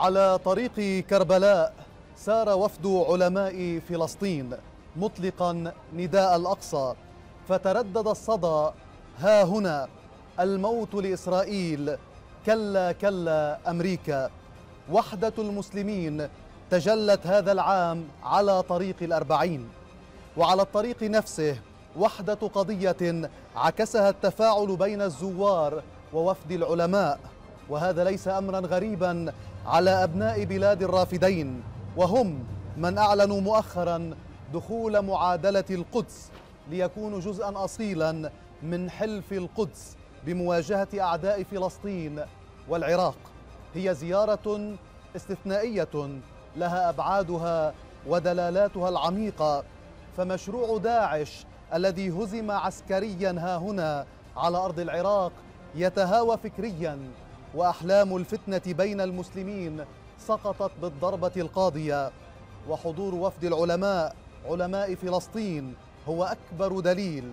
على طريق كربلاء سار وفد علماء فلسطين مطلقا نداء الأقصى فتردد الصدى ها هنا الموت لإسرائيل كلا كلا أمريكا. وحدة المسلمين تجلت هذا العام على طريق الأربعين. وعلى الطريق نفسه وحدة قضية عكسها التفاعل بين الزوار ووفد العلماء. وهذا ليس امرا غريبا على أبناء بلاد الرافدين وهم من أعلنوا مؤخرا دخول معادلة القدس ليكونوا جزءا اصيلا من حلف القدس بمواجهة أعداء فلسطين والعراق. هي زيارة استثنائية لها أبعادها ودلالاتها العميقة فمشروع داعش الذي هزم عسكريا ها هنا على أرض العراق يتهاوى فكريا وأحلام الفتنة بين المسلمين سقطت بالضربة القاضية. وحضور وفد العلماء علماء فلسطين هو أكبر دليل.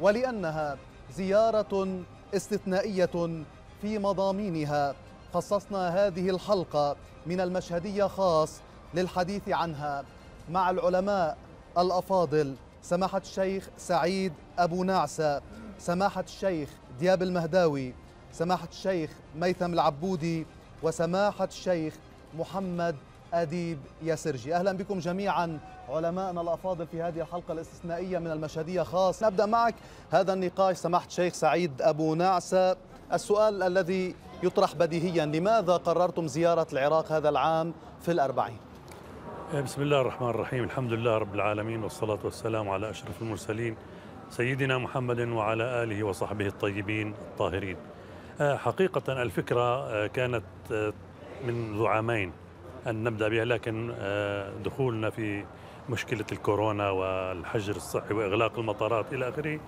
ولأنها زيارة استثنائية في مضامينها. خصصنا هذه الحلقة من المشهدية خاص للحديث عنها مع العلماء الأفاضل سماحة الشيخ سعيد أبو نعسة سماحة الشيخ دياب المهداوي سماحة الشيخ ميثم العبودي وسماحة الشيخ محمد أديب ياسرجي. أهلا بكم جميعا علماءنا الأفاضل في هذه الحلقة الاستثنائية من المشهدية خاص. نبدأ معك هذا النقاش سماحة الشيخ سعيد أبو نعسة. السؤال الذي يطرح بديهيا لماذا قررتم زيارة العراق هذا العام في الأربعين؟ بسم الله الرحمن الرحيم. الحمد لله رب العالمين والصلاة والسلام على أشرف المرسلين سيدنا محمد وعلى آله وصحبه الطيبين الطاهرين. حقيقة الفكرة كانت منذ عامين أن نبدأ بها لكن دخولنا في مشكلة الكورونا والحجر الصحي وإغلاق المطارات إلى آخره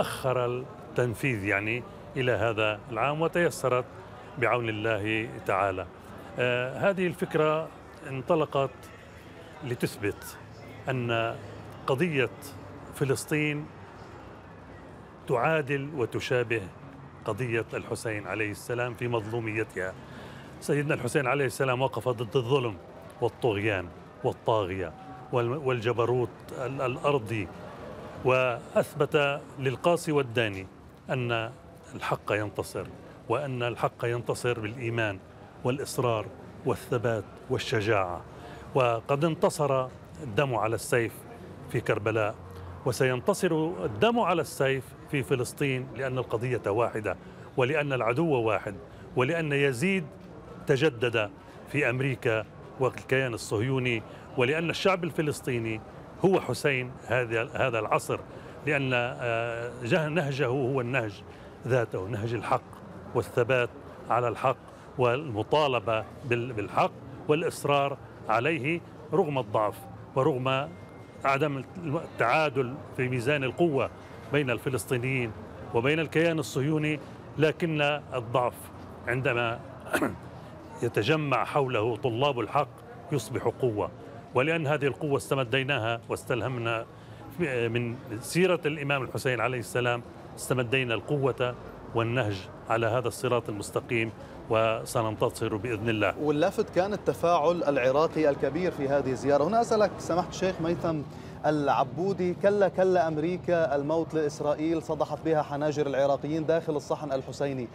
أخر التنفيذ يعني إلى هذا العام وتيسرت بعون الله تعالى. هذه الفكرة انطلقت لتثبت أن قضية فلسطين تعادل وتشابه قضية الحسين عليه السلام في مظلوميتها. سيدنا الحسين عليه السلام وقف ضد الظلم والطغيان والطاغية والجبروت الأرضي. وأثبت للقاصي والداني أن الحق ينتصر وأن الحق ينتصر بالإيمان والإصرار والثبات والشجاعة. وقد انتصر الدم على السيف في كربلاء. وسينتصر الدم على السيف في فلسطين لأن القضية واحدة ولأن العدو واحد ولأن يزيد تجدد في أمريكا والكيان الصهيوني ولأن الشعب الفلسطيني هو حسين هذا هذا العصر لأن نهجه هو النهج ذاته نهج الحق والثبات على الحق والمطالبة بالحق والإصرار عليه رغم الضعف ورغم عدم التعادل في ميزان القوة بين الفلسطينيين وبين الكيان الصهيوني لكن الضعف عندما يتجمع حوله طلاب الحق يصبح قوة ولأن هذه القوة استمديناها واستلهمنا من سيرة الإمام الحسين عليه السلام استمدينا القوة والنهج على هذا الصراط المستقيم وسننتصر بإذن الله. واللافت كان التفاعل العراقي الكبير في هذه الزيارة، هنا أسألك سماحه الشيخ ميثم العبودي. كلا كلا أمريكا الموت لإسرائيل صدحت بها حناجر العراقيين داخل الصحن الحسيني.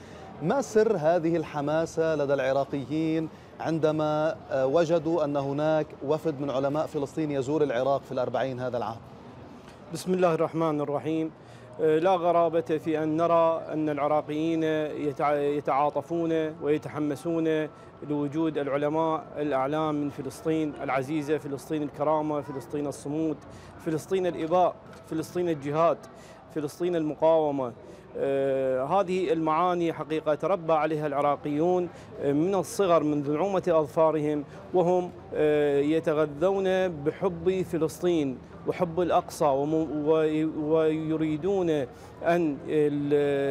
ما سر هذه الحماسة لدى العراقيين عندما آه، وجدوا أن هناك وفد من علماء فلسطين يزور العراق في الأربعين هذا العام؟ بسم الله الرحمن الرحيم. لا غرابة في أن نرى أن العراقيين يتعاطفون ويتحمسون لوجود العلماء الأعلام من فلسطين العزيزة فلسطين الكرامة فلسطين الصمود فلسطين الإباء فلسطين الجهاد فلسطين المقاومة. آه، هذه المعاني حقيقة تربى عليها العراقيون آه، من الصغر منذ نعومة أظفارهم وهم آه، يتغذون بحب فلسطين وحب الأقصى ويريدون أن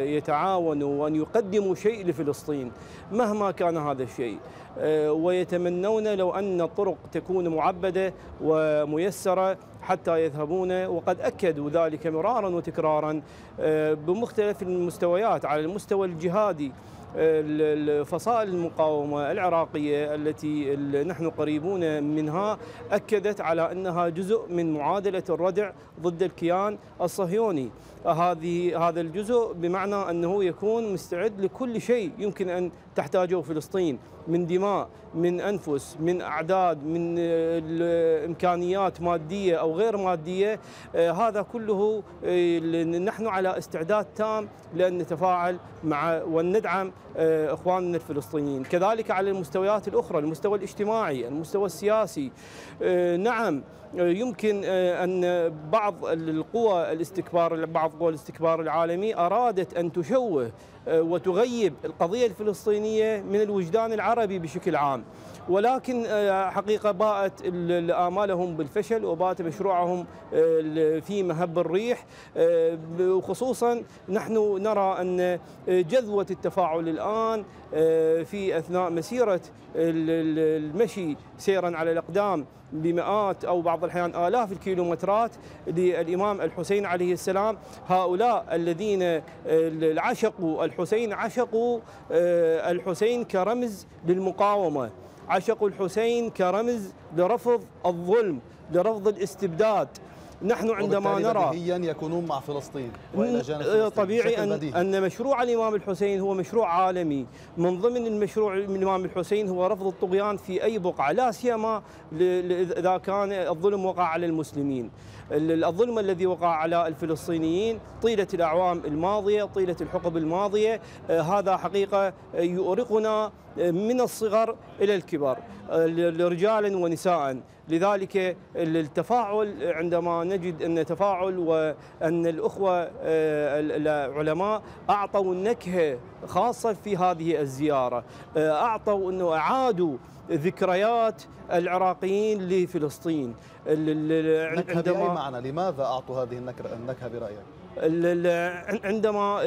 يتعاونوا وأن يقدموا شيء لفلسطين مهما كان هذا الشيء. ويتمنون لو أن الطرق تكون معبدة وميسرة حتى يذهبون وقد أكدوا ذلك مرارا وتكرارا آه، بمختلف المستويات على المستوى الجهادي فصائل المقاومة العراقية التي نحن قريبون منها أكدت على أنها جزء من معادلة الردع ضد الكيان الصهيوني. هذه هذا الجزء بمعنى أنه يكون مستعد لكل شيء يمكن أن تحتاجه فلسطين من دماء من أنفس من أعداد من إمكانيات مادية أو غير مادية. آه، هذا كله آه، نحن على استعداد تام لأن نتفاعل مع وندعم آه، إخواننا الفلسطينيين. كذلك على المستويات الأخرى المستوى الاجتماعي المستوى السياسي. نعم يمكن أن بعض القوى الاستكبار بعض قوى الاستكبار العالمي. أرادت أن تشوه وتغيب القضية الفلسطينية من الوجدان العربي بشكل عام. ولكن آه، حقيقة باءت آمالهم بالفشل وبات مشروعهم آه، في مهب الريح. آه، خصوصا نحن نرى أن جذوة التفاعل الآن في أثناء مسيرة المشي سيرا على الأقدام بمئات أو بعض الأحيان آلاف الكيلومترات للإمام الحسين عليه السلام. هؤلاء الذين عشقوا الحسين عشقوا الحسين كرمز للمقاومة. عشقوا الحسين كرمز لرفض الظلم لرفض الاستبداد. نحن عندما نرى يكونون مع فلسطين وإلى جانب فلسطين طبيعي ان. أن مشروع الإمام الحسين هو مشروع عالمي. من ضمن المشروع الإمام الحسين هو رفض الطغيان في أي بقعة لا سيما إذا كان الظلم وقع على المسلمين. الظلم الذي وقع على الفلسطينيين طيلة الأعوام الماضية طيلة الحقب الماضية آه، هذا حقيقة يؤرقنا من الصغر إلى الكبر رجالا ونساء. لذلك التفاعل عندما نجد أن تفاعل وأن الأخوة آه، العلماء أعطوا نكهة خاصة في هذه الزيارة آه، أعطوا أنه أعادوا ذكريات العراقيين لفلسطين. بأي معنى؟ لماذا أعطوا هذه النكهة برأيك؟ عندما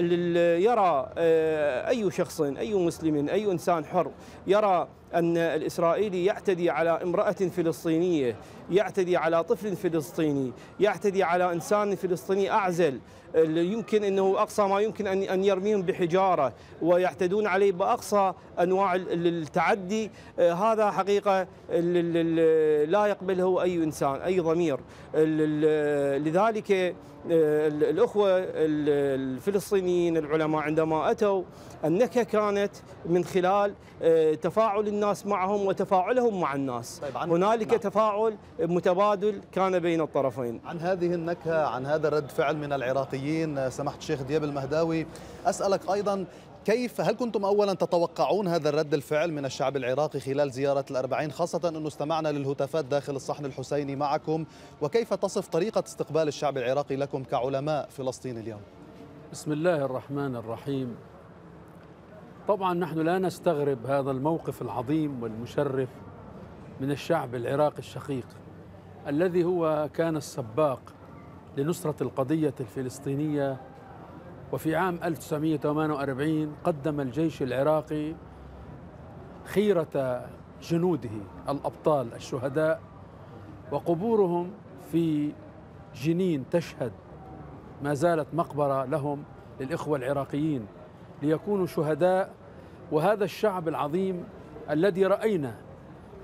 يرى آه، أي شخص أي مسلم أي إنسان حر يرى أن الإسرائيلي يعتدي على امرأة فلسطينية يعتدي على طفل فلسطيني يعتدي على إنسان فلسطيني أعزل يمكن أنه أقصى ما يمكن أن يرميهم بحجارة ويعتدون عليه بأقصى أنواع التعدي آه، هذا حقيقة لا يقبله أي إنسان أي ضمير. لذلك الأخوة الفلسطينيين العلماء عندما أتوا النكهة كانت من خلال آه، تفاعل الناس معهم وتفاعلهم مع الناس طيب هنالك نعم. تفاعل متبادل كان بين الطرفين عن هذه النكهة عن هذا الرد فعل من العراقيين سمحت الشيخ دياب المهداوي أسألك أيضا كيف هل كنتم اولا تتوقعون هذا الرد الفعل من الشعب العراقي خلال زيارة الأربعين خاصة انه استمعنا للهتافات داخل الصحن الحسيني معكم؟ وكيف تصف طريقة استقبال الشعب العراقي لكم كعلماء فلسطين اليوم؟ بسم الله الرحمن الرحيم. طبعا نحن لا نستغرب هذا الموقف العظيم والمشرف من الشعب العراقي الشقيق الذي هو كان السباق لنصرة القضية الفلسطينية وفي عام 1948 قدم الجيش العراقي خيرة جنوده الأبطال الشهداء وقبورهم في جنين تشهد. ما زالت مقبرة لهم للإخوة العراقيين ليكونوا شهداء. وهذا الشعب العظيم الذي رأينا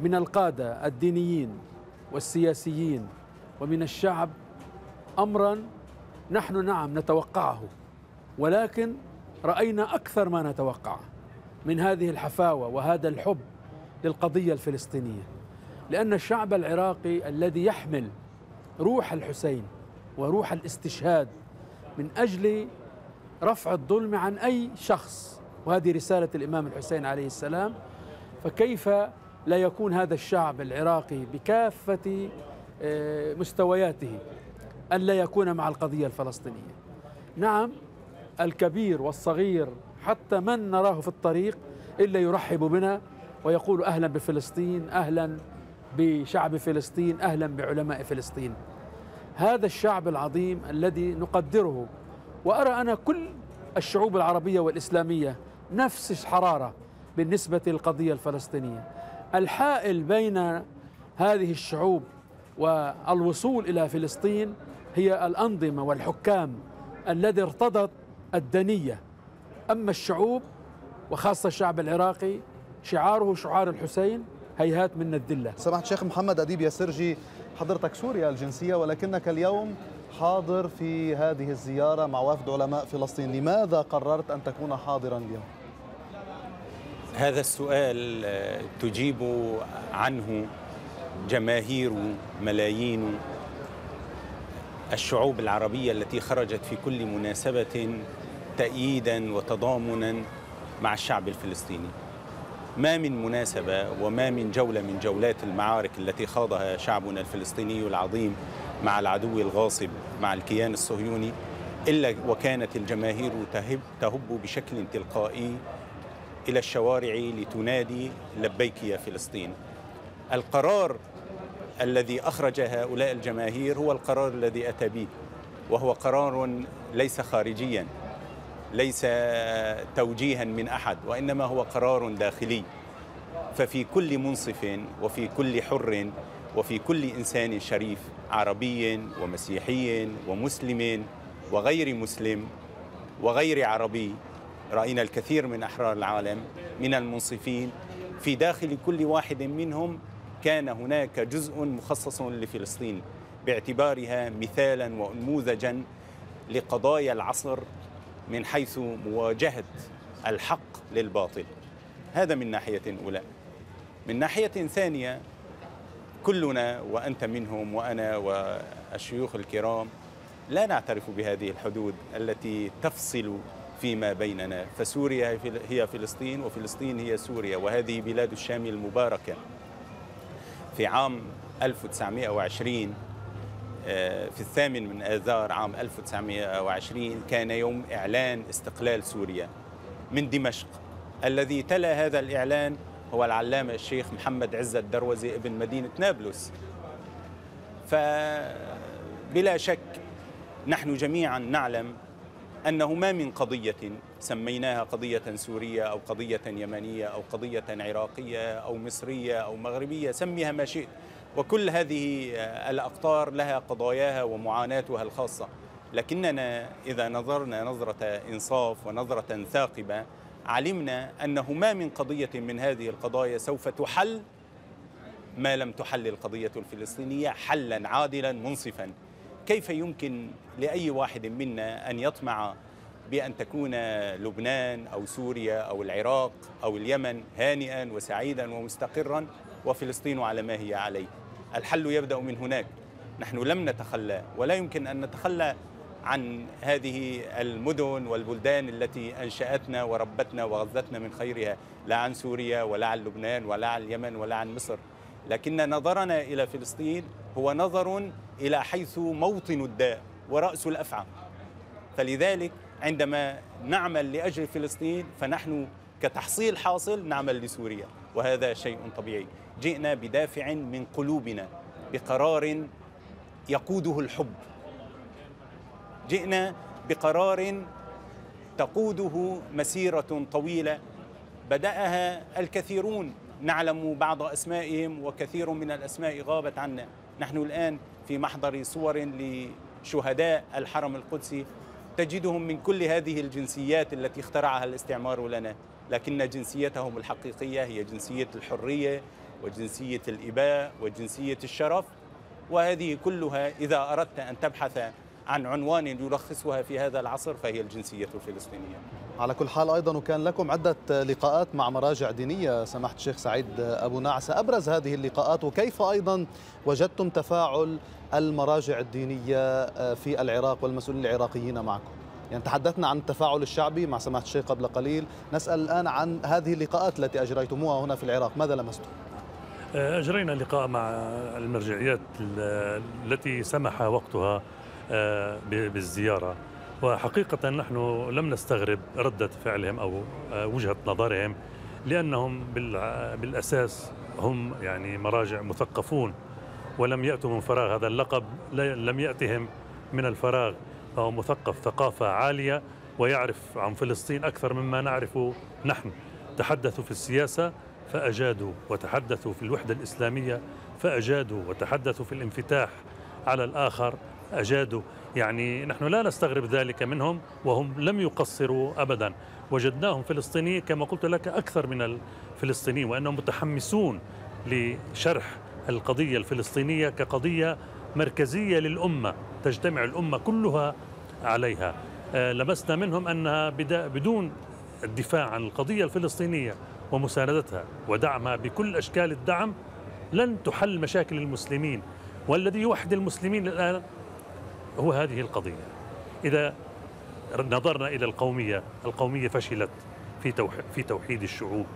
من القادة الدينيين والسياسيين ومن الشعب امرا نحن نعم نتوقعه. ولكن رأينا أكثر ما نتوقعه من هذه الحفاوة وهذا الحب للقضية الفلسطينية لأن الشعب العراقي الذي يحمل روح الحسين وروح الاستشهاد من أجل رفع الظلم عن أي شخص وهذه رسالة الإمام الحسين عليه السلام فكيف لا يكون هذا الشعب العراقي بكافة آه، مستوياته أن لا يكون مع القضية الفلسطينية؟ نعم الكبير والصغير حتى من نراه في الطريق إلا يرحب بنا ويقول أهلا بفلسطين أهلا بشعب فلسطين أهلا بعلماء فلسطين. هذا الشعب العظيم الذي نقدره وأرى أنا كل الشعوب العربية والإسلامية نفس الحرارة بالنسبة للقضية الفلسطينية. الحائل بين هذه الشعوب والوصول إلى فلسطين هي الأنظمة والحكام الذي ارتضت الدنية. أما الشعوب وخاصة الشعب العراقي شعاره شعار الحسين هيهات منا الذلة. سمحت شيخ محمد أديب ياسرجي حضرتك سوريا الجنسية ولكنك اليوم حاضر في هذه الزيارة مع وفد علماء فلسطين. لماذا قررت أن تكون حاضرا اليوم؟ هذا السؤال آه، تجيب عنه جماهير ملايين الشعوب العربية التي خرجت في كل مناسبة تأييدا وتضامنا مع الشعب الفلسطيني. ما من مناسبة وما من جولة من جولات المعارك التي خاضها شعبنا الفلسطيني العظيم مع العدو الغاصب مع الكيان الصهيوني إلا وكانت الجماهير تهب, تهب بشكل تلقائي إلى الشوارع لتنادي لبيك يا فلسطين. القرار الذي أخرج هؤلاء الجماهير هو القرار الذي أتى به وهو قرار ليس خارجيا. ليس توجيها من أحد وإنما هو قرار داخلي. ففي كل منصف وفي كل حر وفي كل إنسان شريف عربي ومسيحي ومسلم وغير مسلم وغير عربي رأينا الكثير من أحرار العالم من المنصفين. في داخل كل واحد منهم كان هناك جزء مخصص لفلسطين باعتبارها مثالا ونموذجا لقضايا العصر من حيث مواجهة الحق للباطل. هذا من ناحية أولى. من ناحية ثانية كلنا وأنت منهم وأنا والشيوخ الكرام لا نعترف بهذه الحدود التي تفصل فيما بيننا. فسوريا هي فلسطين وفلسطين هي سوريا وهذه بلاد الشام المباركة. في عام 1920 آه، في الثامن من آذار عام 1920 كان يوم إعلان استقلال سوريا من دمشق. الذي تلا هذا الإعلان هو العلامة الشيخ محمد عزة الدروزي ابن مدينة نابلس. فبلا شك نحن جميعا نعلم أنه ما من قضية سميناها قضية سورية أو قضية يمنية أو قضية عراقية أو مصرية أو مغربية سميها ما شئت. وكل هذه الأقطار لها قضاياها ومعاناتها الخاصة. لكننا إذا نظرنا نظرة إنصاف ونظرة ثاقبة علمنا أنه ما من قضية من هذه القضايا سوف تحل ما لم تحل القضية الفلسطينية حلا عادلا منصفا. كيف يمكن لأي واحد منا أن يطمع بأن تكون لبنان أو سوريا أو العراق أو اليمن هانئا وسعيدا ومستقرا وفلسطين على ما هي عليه؟ الحل يبدأ من هناك. نحن لم نتخلى ولا يمكن أن نتخلى عن هذه المدن والبلدان التي أنشأتنا وربتنا وغذتنا من خيرها لا عن سوريا ولا عن لبنان ولا عن اليمن ولا عن مصر. لكن نظرنا إلى فلسطين هو نظر إلى حيث موطن الداء ورأس الأفعى. فلذلك عندما نعمل لأجل فلسطين فنحن كتحصيل حاصل نعمل لسوريا وهذا شيء طبيعي. جئنا بدافع من قلوبنا بقرار يقوده الحب. جئنا بقرار تقوده مسيرة طويلة بدأها الكثيرون. نعلم بعض أسمائهم وكثير من الأسماء غابت عنا. نحن الآن في محضر صور لشهداء الحرم القدسي. تجدهم من كل هذه الجنسيات التي اخترعها الاستعمار لنا لكن جنسيتهم الحقيقية هي جنسية الحرية وجنسية الإباء وجنسية الشرف وهذه كلها إذا أردت أن تبحث عن عنوان يلخصها في هذا العصر فهي الجنسية الفلسطينية. على كل حال أيضا وكان لكم عدة لقاءات مع مراجع دينية سماحة الشيخ سعيد أبو نعسة أبرز هذه اللقاءات وكيف أيضا وجدتم تفاعل المراجع الدينية في العراق والمسؤولين العراقيين معكم؟ يعني تحدثنا عن التفاعل الشعبي مع سماحة الشيخ قبل قليل. نسأل الآن عن هذه اللقاءات التي أجريتموها هنا في العراق. ماذا لمستم؟ أجرينا لقاء مع المرجعيات التي سمح وقتها آه، بالزيارة. وحقيقة نحن لم نستغرب ردة فعلهم أو آه، وجهة نظرهم لأنهم بالأساس هم يعني مراجع مثقفون ولم يأتوا من فراغ. هذا اللقب لم يأتهم من الفراغ. فهو مثقف ثقافة عالية ويعرف عن فلسطين أكثر مما نعرف نحن. تحدثوا في السياسة فأجادوا وتحدثوا في الوحدة الإسلامية فأجادوا وتحدثوا في الانفتاح على الآخر. أجادوا يعني نحن لا نستغرب ذلك منهم وهم لم يقصروا أبدا. وجدناهم فلسطينيين كما قلت لك أكثر من الفلسطينيين وأنهم متحمسون لشرح القضية الفلسطينية كقضية مركزية للأمة تجتمع الأمة كلها عليها. آه، لمسنا منهم أنها بدون الدفاع عن القضية الفلسطينية ومساندتها. ودعمها بكل أشكال الدعم لن تحل مشاكل المسلمين والذي يوحد المسلمين الآن هو هذه القضية. إذا نظرنا إلى القومية القومية فشلت في في توحيد الشعوب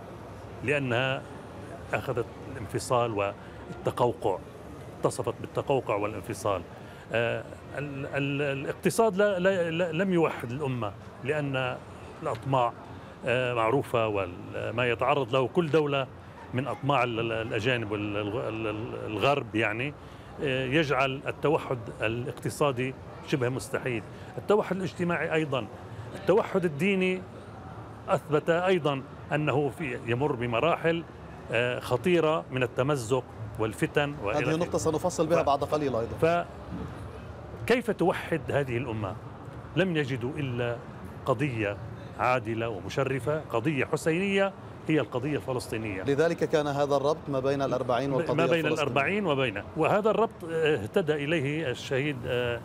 لأنها أخذت الانفصال والتقوقع اتصفت بالتقوقع والانفصال. آه، الاقتصاد لا لا لم يوحد الأمة لأن الأطماع معروفة وما يتعرض له كل دولة من أطماع الأجانب والغرب يعني آه، يجعل التوحد الاقتصادي شبه مستحيل. التوحد الاجتماعي أيضا. التوحد الديني أثبت أيضا أنه في يمر بمراحل آه، خطيرة من التمزق والفتن هذه نقطة سنفصل بها بعد قليل أيضا. فكيف توحد هذه الأمة؟ لم يجدوا إلا قضية عادلة ومشرفة قضية حسينية هي القضية الفلسطينية. لذلك كان هذا الربط ما بين الأربعين والقضية ما بين الأربعين وبين وهذا الربط اهتدى إليه الشهيد آه،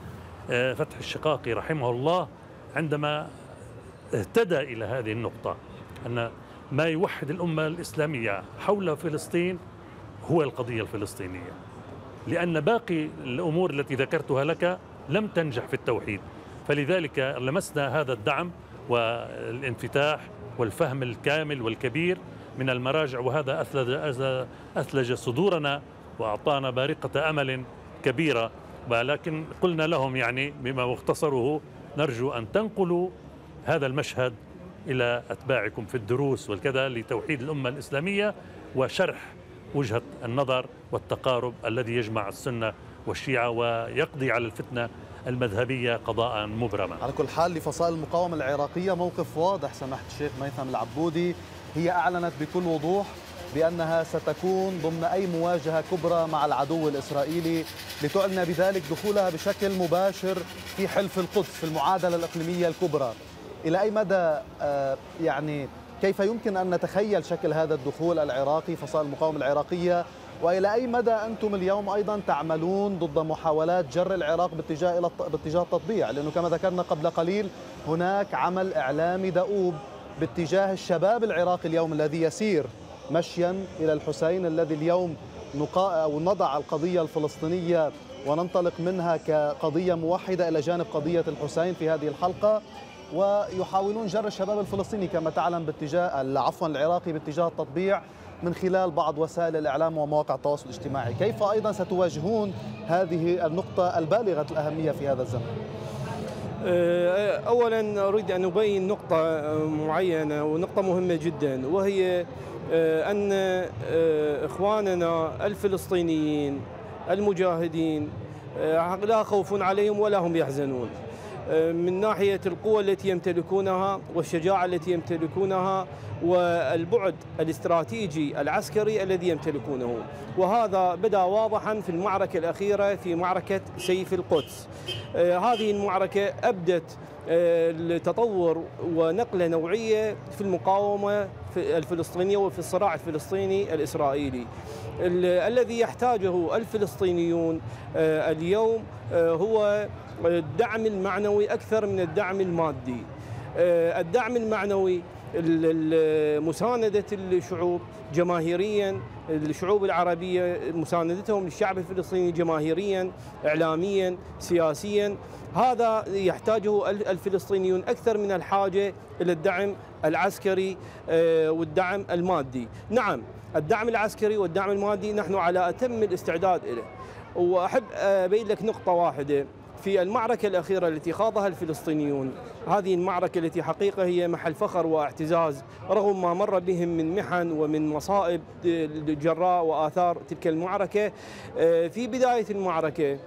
آه، فتح الشقاقي رحمه الله عندما اهتدى إلى هذه النقطة أن ما يوحد الأمة الإسلامية حول فلسطين هو القضية الفلسطينية. لأن باقي الأمور التي ذكرتها لك لم تنجح في التوحيد. فلذلك لمسنا هذا الدعم والانفتاح والفهم الكامل والكبير من المراجع وهذا أثلج, أثلج صدورنا وأعطانا بارقة أمل كبيرة. ولكن قلنا لهم يعني بما مختصره نرجو أن تنقلوا هذا المشهد إلى أتباعكم في الدروس والكذا لتوحيد الأمة الإسلامية وشرح وجهة النظر والتقارب الذي يجمع السنة والشيعة ويقضي على الفتنة المذهبية قضاء مبرما على كل حال لفصائل المقاومة العراقية موقف واضح سماحة الشيخ ميثم العبودي. هي أعلنت بكل وضوح بأنها ستكون ضمن أي مواجهة كبرى مع العدو الإسرائيلي لتعلن بذلك دخولها بشكل مباشر في حلف القدس في المعادلة الإقليمية الكبرى. إلى أي مدى آه، يعني كيف يمكن أن نتخيل شكل هذا الدخول العراقي فصائل المقاومة العراقية؟ وإلى أي مدى أنتم اليوم أيضا تعملون ضد محاولات جر العراق باتجاه إلى باتجاه التطبيع؟ لأنه كما ذكرنا قبل قليل هناك عمل إعلامي دؤوب باتجاه الشباب العراقي اليوم الذي يسير مشيا إلى الحسين الذي اليوم نقا أو نضع القضية الفلسطينية وننطلق منها كقضية موحدة إلى جانب قضية الحسين في هذه الحلقة. ويحاولون جر الشباب الفلسطيني كما تعلم باتجاه عفوا العراقي باتجاه التطبيع. من خلال بعض وسائل الإعلام ومواقع التواصل الاجتماعي. كيف أيضا ستواجهون هذه النقطة البالغة الأهمية في هذا الزمن؟ أه، اولا أريد أن أبين نقطة معينة ونقطة مهمة جدا وهي أه، أن أه، إخواننا الفلسطينيين المجاهدين لا خوف عليهم ولا هم يحزنون. من ناحية القوة التي يمتلكونها والشجاعة التي يمتلكونها والبعد الاستراتيجي العسكري الذي يمتلكونه. وهذا بدأ واضحا في المعركة الأخيرة في معركة سيف القدس. آه، هذه المعركة أبدت آه، التطور ونقلة نوعية في المقاومة الفلسطينية وفي الصراع الفلسطيني الإسرائيلي. الذي يحتاجه الفلسطينيون آه، اليوم هو الدعم المعنوي أكثر من الدعم المادي. آه، الدعم المعنوي ال- ال- مساندة الشعوب جماهيريا الشعوب العربية مساندتهم للشعب الفلسطيني جماهيريا إعلاميا سياسيا. هذا يحتاجه ال- الفلسطينيون أكثر من الحاجة إلى الدعم العسكري آه، والدعم المادي. نعم الدعم العسكري والدعم المادي نحن على أتم الاستعداد له وأحب أبين لك نقطة واحدة. في المعركة الأخيرة التي خاضها الفلسطينيون. هذه المعركة التي حقيقة هي محل فخر واعتزاز رغم ما مر بهم من محن ومن مصائب جراء وآثار تلك المعركة. آه، في بداية المعركة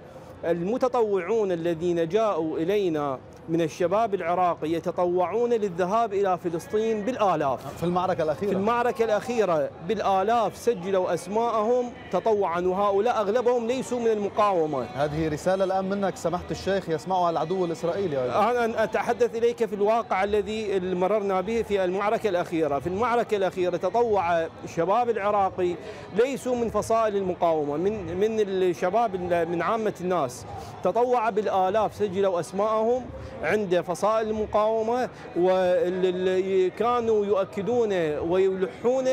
المتطوعون الذين جاءوا إلينا من الشباب العراقي يتطوعون للذهاب إلى فلسطين بالآلاف. في المعركة الأخيرة. في المعركة الأخيرة بالآلاف سجلوا أسماءهم تطوعا وهؤلاء أغلبهم ليسوا من المقاومة. هذه رسالة الآن منك سماحة الشيخ يسمعها العدو الإسرائيلي أيضا. أنا أتحدث إليك في الواقع الذي مررنا به في المعركة الأخيرة. في المعركة الأخيرة تطوع الشباب العراقي ليسوا من فصائل المقاومة من من الشباب من عامة الناس. تطوع بالآلاف سجلوا أسماءهم. عند فصائل المقاومة وكانوا يؤكدون ويلحون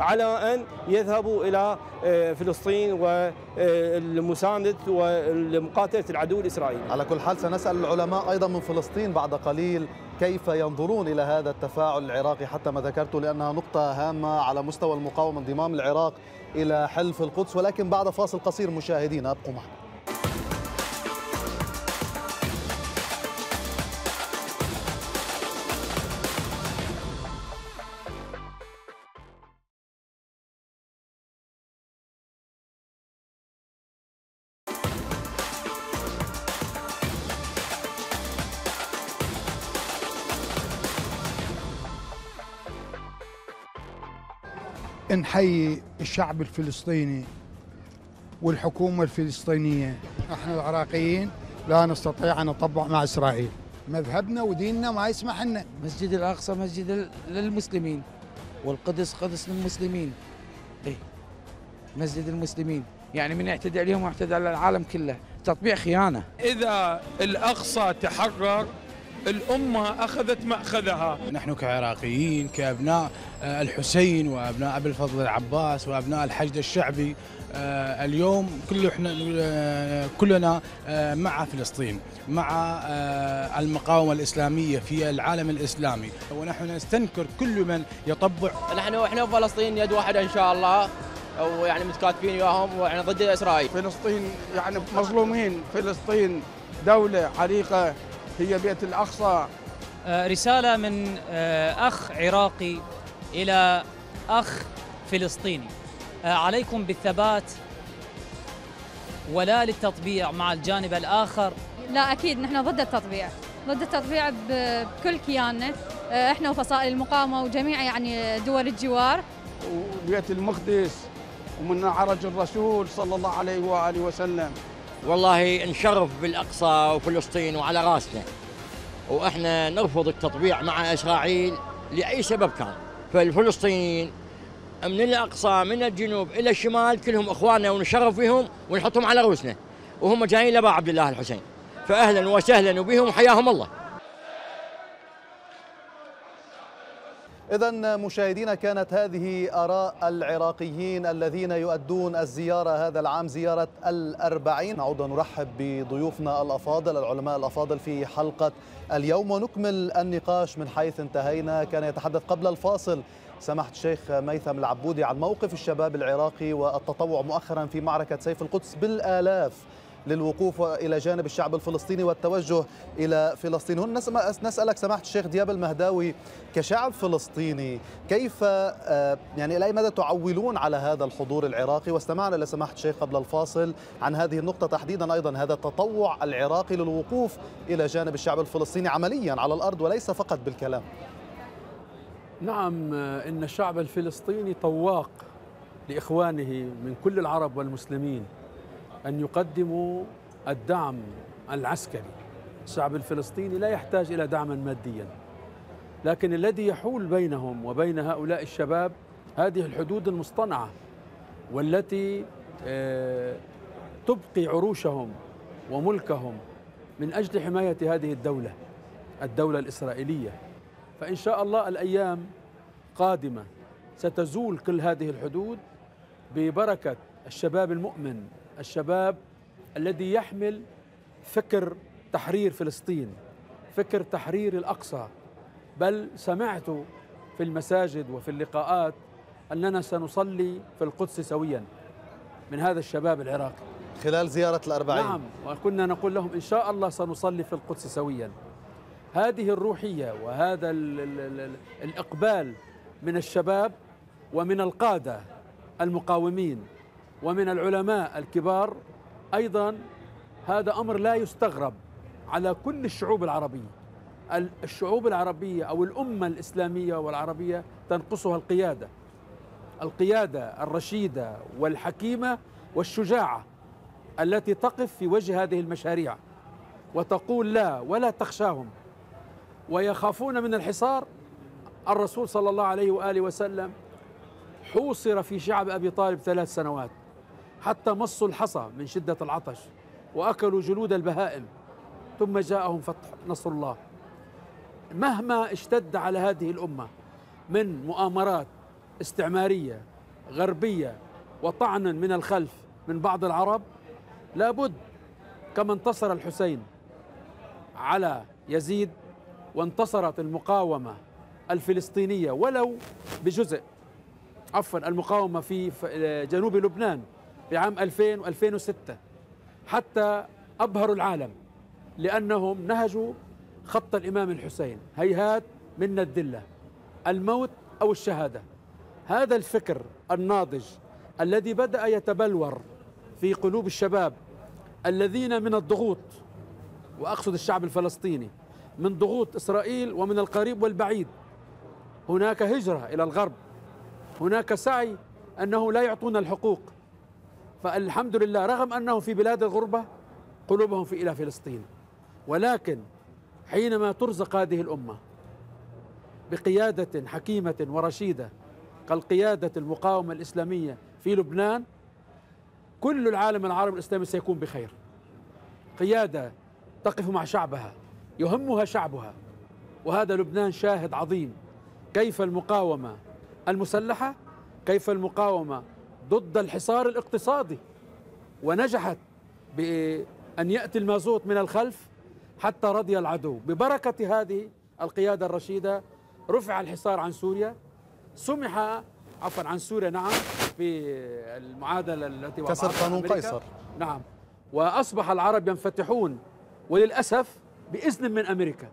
على أن يذهبوا إلى آه، فلسطين والمساندة ومقاتلة العدو الإسرائيلي. على كل حال سنسأل العلماء أيضا من فلسطين بعد قليل كيف ينظرون إلى هذا التفاعل العراقي؟ حتى ما ذكرت لأنها نقطة هامة على مستوى المقاومة انضمام العراق إلى حلف القدس ولكن بعد فاصل قصير مشاهدينا أبقوا معنا. نحيي الشعب الفلسطيني والحكومة الفلسطينية. إحنا العراقيين لا نستطيع أن نطبق مع إسرائيل. مذهبنا وديننا ما يسمح لنا. مسجد الأقصى مسجد للمسلمين. والقدس قدس للمسلمين. إيه مسجد المسلمين. يعني من يعتدي عليهم يعتدي على العالم كله. تطبيع خيانة. إذا الأقصى تحرر الأمة أخذت مأخذها. نحن كعراقيين كأبناء آه، الحسين وأبناء أبي الفضل العباس وأبناء الحشد الشعبي آه، اليوم كل إحنا آه، كلنا مع فلسطين مع المقاومة الإسلامية في العالم الإسلامي. ونحن نستنكر كل من يطبع. نحن إحنا فلسطين يد واحدة إن شاء الله. ويعني متكاتفين وياهم وإحنا ضد إسرائيل. فلسطين يعني مظلومين. فلسطين دولة عريقة. هي بيت الأقصى. رسالة من آه، أخ عراقي إلى أخ فلسطيني. آه، عليكم بالثبات ولا للتطبيع مع الجانب الآخر. لا أكيد نحن ضد التطبيع. ضد التطبيع بكل كياننا آه، إحنا وفصائل المقاومة وجميع يعني دول الجوار. وبيت المقدس ومن عرج الرسول صلى الله عليه وآله وسلم. والله نشرف بالأقصى وفلسطين وعلى راسنا. وإحنا نرفض التطبيع مع إسرائيل لأي سبب كان. فالفلسطينيين من الأقصى من الجنوب إلى الشمال كلهم إخواننا ونشرف بهم ونحطهم على رؤوسنا وهم جايين لبا عبد الله الحسين. فاهلا وسهلا وبهم وحياهم الله. إذا مشاهدينا كانت هذه آراء العراقيين الذين يؤدون الزيارة هذا العام زيارة الأربعين. نعود نرحب بضيوفنا الأفاضل العلماء الأفاضل في حلقة اليوم. ونكمل النقاش من حيث انتهينا. كان يتحدث قبل الفاصل سماحة الشيخ ميثم العبودي عن موقف الشباب العراقي والتطوع مؤخرا في معركة سيف القدس بالآلاف. للوقوف إلى جانب الشعب الفلسطيني والتوجه إلى فلسطين. هنا نسأل- نسألك سماحة الشيخ دياب المهداوي كشعب فلسطيني كيف آه، يعني إلى أي مدى تعولون على هذا الحضور العراقي؟ واستمعنا لسماحة الشيخ قبل الفاصل عن هذه النقطة تحديدا أيضا هذا التطوع العراقي للوقوف إلى جانب الشعب الفلسطيني عمليا على الأرض وليس فقط بالكلام. نعم آه، إن الشعب الفلسطيني طواق لإخوانه من كل العرب والمسلمين. أن يقدموا الدعم العسكري. الشعب الفلسطيني لا يحتاج إلى دعما ماديا. لكن الذي يحول بينهم وبين هؤلاء الشباب هذه الحدود المصطنعة والتي آه، تبقي عروشهم وملكهم من أجل حماية هذه الدولة الدولة الإسرائيلية. فإن شاء الله الأيام قادمة ستزول كل هذه الحدود ببركة الشباب المؤمن الشباب الذي يحمل فكر تحرير فلسطين فكر تحرير الأقصى. بل سمعت في المساجد وفي اللقاءات أننا سنصلي في القدس سويا من هذا الشباب العراقي. خلال زيارة الأربعين. نعم وكنا نقول لهم إن شاء الله سنصلي في القدس سويا. هذه الروحية وهذا ال ال ال الإقبال من الشباب ومن القادة المقاومين. ومن العلماء الكبار أيضا هذا أمر لا يستغرب على كل الشعوب العربية. الشعوب العربية أو الأمة الإسلامية والعربية تنقصها القيادة. القيادة الرشيدة والحكيمة والشجاعة التي تقف في وجه هذه المشاريع وتقول لا ولا تخشاهم. ويخافون من الحصار. الرسول صلى الله عليه وآله وسلم حوصر في شعب أبي طالب ثلاث سنوات. حتى مصوا الحصى من شدة العطش وأكلوا جلود البهائم ثم جاءهم فتح نصر الله. مهما اشتد على هذه الأمة من مؤامرات استعمارية غربية وطعن من الخلف من بعض العرب لابد كما انتصر الحسين على يزيد وانتصرت المقاومة الفلسطينية ولو بجزء عفوا المقاومة في جنوب لبنان. في عام 2000 و2006 حتى أبهروا العالم لأنهم نهجوا خط الإمام الحسين هيهات منا الذله الموت أو الشهادة. هذا الفكر الناضج الذي بدأ يتبلور في قلوب الشباب الذين من الضغوط وأقصد الشعب الفلسطيني من ضغوط إسرائيل ومن القريب والبعيد. هناك هجرة إلى الغرب. هناك سعي أنه لا يعطون الحقوق. فالحمد لله رغم انهم في بلاد الغربة قلوبهم في إلى فلسطين ولكن حينما ترزق هذه الأمة بقيادة حكيمة ورشيدة كالقيادة المقاومة الإسلامية في لبنان كل العالم العربي الإسلامي سيكون بخير. قيادة تقف مع شعبها يهمها شعبها وهذا لبنان شاهد عظيم. كيف المقاومة المسلحة؟ كيف المقاومة ضد الحصار الاقتصادي ونجحت بأن يأتي المازوت من الخلف حتى رضي العدو. ببركة هذه القيادة الرشيدة رفع الحصار عن سوريا. سمح عفوا عن سوريا نعم في المعادلة التي كسر قانون قيصر. نعم. وأصبح العرب ينفتحون وللأسف بإذن من أمريكا.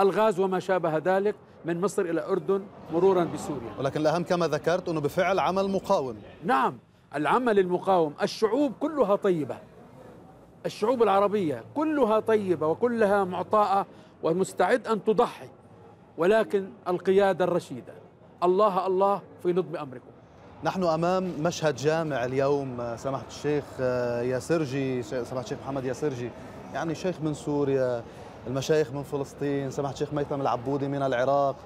الغاز وما شابه ذلك من مصر إلى الاردن مرورا بسوريا. ولكن الأهم كما ذكرت أنه بفعل عمل مقاوم. نعم العمل المقاوم الشعوب كلها طيبة. الشعوب العربية كلها طيبة وكلها معطاءة ومستعد أن تضحي. ولكن القيادة الرشيدة الله الله في نظم أمركم. نحن أمام مشهد جامع اليوم سماحة الشيخ ياسرجي سماحة الشيخ محمد ياسرجي يعني شيخ من سوريا المشايخ من فلسطين سماحة الشيخ ميثم العبودي من العراق.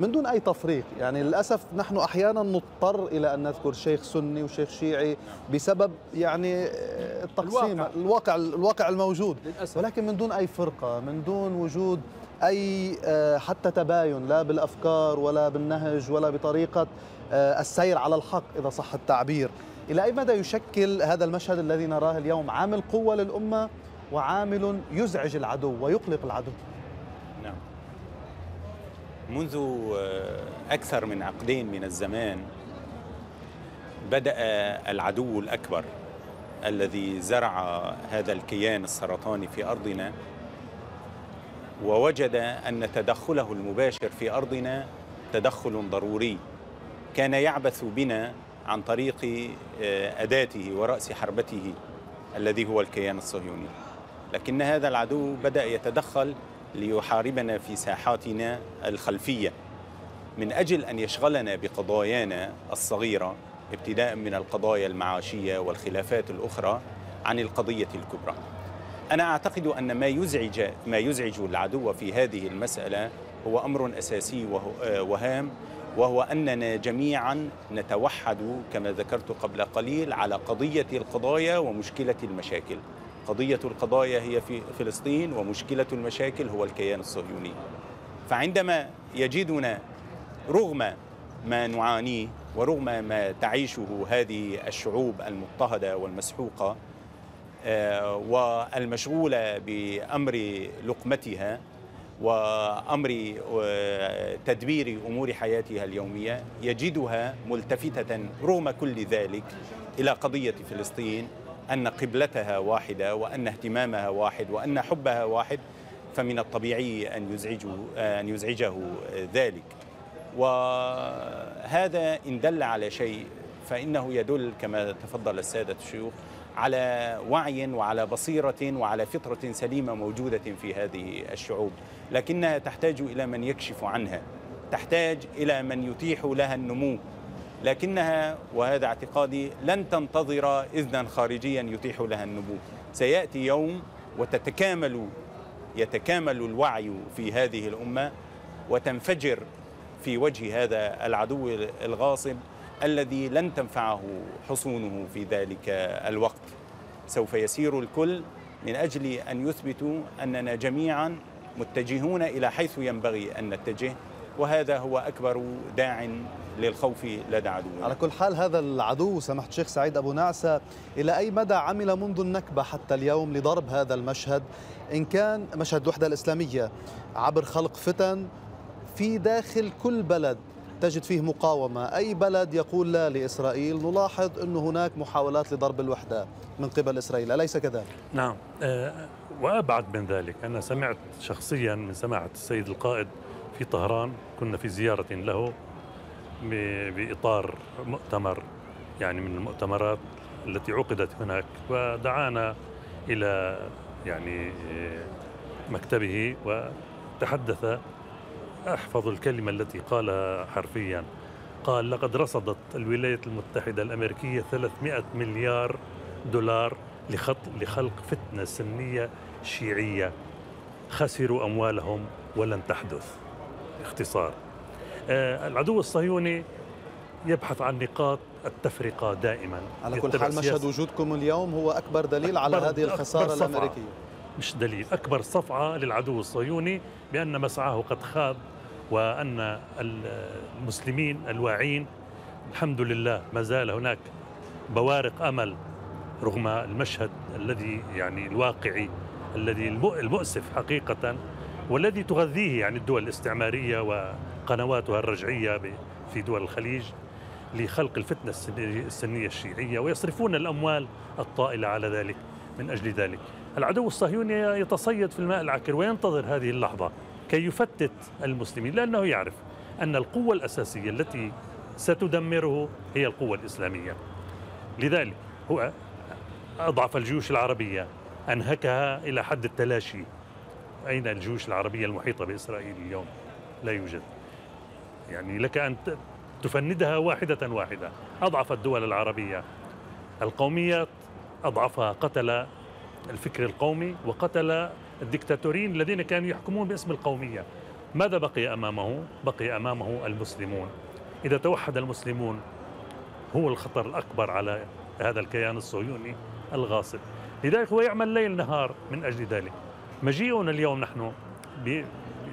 من دون أي تفريق يعني للأسف نحن أحيانا نضطر إلى أن نذكر شيخ سني وشيخ شيعي بسبب يعني التقسيم الواقع. الواقع, الواقع الموجود. للأسف. ولكن من دون أي فرقة من دون وجود أي حتى تباين لا بالأفكار ولا بالنهج ولا بطريقة السير على الحق إذا صح التعبير. إلى أي مدى يشكل هذا المشهد الذي نراه اليوم؟ عامل قوة للأمة وعامل يزعج العدو ويقلق العدو. نعم. منذ أكثر من عقدين من الزمان بدأ العدو الأكبر الذي زرع هذا الكيان السرطاني في أرضنا ووجد أن تدخله المباشر في أرضنا تدخل ضروري. كان يعبث بنا عن طريق أداته ورأس حربته الذي هو الكيان الصهيوني. لكن هذا العدو بدأ يتدخل ليحاربنا في ساحاتنا الخلفية من أجل أن يشغلنا بقضايانا الصغيرة ابتداء من القضايا المعاشية والخلافات الأخرى عن القضية الكبرى. أنا أعتقد أن ما يزعج ما يزعج العدو في هذه المسألة هو أمر أساسي وهام وهو أننا جميعا نتوحد كما ذكرت قبل قليل على قضية القضايا ومشكلة المشاكل. قضية القضايا هي في فلسطين ومشكلة المشاكل هو الكيان الصهيوني. فعندما يجدنا رغم ما نعانيه ورغم ما تعيشه هذه الشعوب المضطهدة والمسحوقة آه، والمشغولة بأمر لقمتها وأمر آه، تدبير أمور حياتها اليومية يجدها ملتفتة رغم كل ذلك إلى قضية فلسطين. أن قبلتها واحدة وأن اهتمامها واحد وأن حبها واحد فمن الطبيعي أن يزعجه, أن يزعجه ذلك. وهذا إن دل على شيء فإنه يدل كما تفضل السادة الشيوخ على وعي وعلى بصيرة وعلى فطرة سليمة موجودة في هذه الشعوب. لكنها تحتاج إلى من يكشف عنها تحتاج إلى من يتيح لها النمو. لكنها وهذا اعتقادي لن تنتظر إذنا خارجيا يتيح لها النمو سيأتي يوم وتتكامل يتكامل الوعي في هذه الأمة وتنفجر في وجه هذا العدو الغاصب الذي لن تنفعه حصونه في ذلك الوقت. سوف يسير الكل من أجل أن يثبتوا أننا جميعا متجهون إلى حيث ينبغي أن نتجه. وهذا هو أكبر داع للخوف لدى عدونا. على كل حال هذا العدو سمحت شيخ سعيد أبو نعسة إلى أي مدى عمل منذ النكبة حتى اليوم لضرب هذا المشهد؟ إن كان مشهد الوحدة الإسلامية عبر خلق فتن في داخل كل بلد تجد فيه مقاومة أي بلد يقول لا لإسرائيل؟ نلاحظ أن هناك محاولات لضرب الوحدة من قبل إسرائيل أليس كذلك؟ نعم. أه وأبعد من ذلك. أنا سمعت شخصيا من سماحة السيد القائد في طهران كنا في زيارة له بإطار مؤتمر يعني من المؤتمرات التي عقدت هناك ودعانا إلى يعني مكتبه وتحدث أحفظ الكلمة التي قالها حرفيا. قال لقد رصدت الولايات المتحدة الأمريكية 300 مليار دولار لخلق فتنة سنية شيعية. خسروا أموالهم ولن تحدث. باختصار آه العدو الصهيوني يبحث عن نقاط التفرقة دائما. على كل حال مشهد وجودكم اليوم هو أكبر دليل على هذه الخسارة الأمريكية. مش دليل أكبر صفعة للعدو الصهيوني بأن مسعاه قد خاب وأن المسلمين الواعين الحمد لله ما زال هناك بوارق أمل رغم المشهد الذي يعني الواقعي الذي المؤسف حقيقة والذي تغذيه يعني الدول الاستعمارية وقنواتها الرجعية في دول الخليج لخلق الفتنة السنية الشيعية ويصرفون الأموال الطائلة على ذلك من أجل ذلك. العدو الصهيوني يتصيد في الماء العكر وينتظر هذه اللحظة كي يفتت المسلمين لأنه يعرف أن القوة الأساسية التي ستدمره هي القوة الإسلامية. لذلك هو أضعف الجيوش العربية أنهكها إلى حد التلاشي أين الجيوش العربية المحيطة بإسرائيل اليوم؟ لا يوجد. يعني لك أن تفندها واحدة واحدة. أضعف الدول العربية. القوميات أضعفها قتل الفكر القومي وقتل الدكتاتورين الذين كانوا يحكمون باسم القومية. ماذا بقي أمامه؟ بقي أمامه المسلمون. إذا توحد المسلمون هو الخطر الأكبر على هذا الكيان الصهيوني الغاصب. لذلك هو يعمل ليل نهار من أجل ذلك. مجيئنا اليوم نحن